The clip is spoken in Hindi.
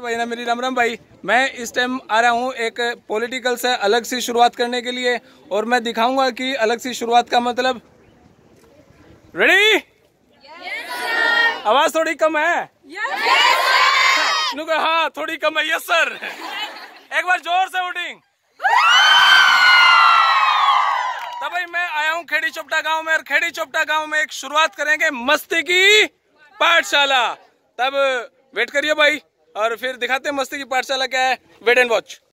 भाई ना मेरी राम राम भाई। मैं इस टाइम आ रहा हूँ एक पॉलिटिकल से अलग सी शुरुआत करने के लिए और मैं दिखाऊँगा कि अलग सी शुरुआत का मतलब रेडी आवाज़ थोड़ी कम है। Yes, हाँ थोड़ी कम है। यस सर एक बार ज़ोर से उठिंग तब भाई मैं आया हूँ खेड़ी चोपटा गाँव में और खेड़ी चोपटा गाँव में एक शुरुआत करेंगे मस्ती की पाठशाला। तब वेट करिए भाई। और फिर दिखाते हैं मस्ती की पाठशाला क्या है वेट एंड वॉच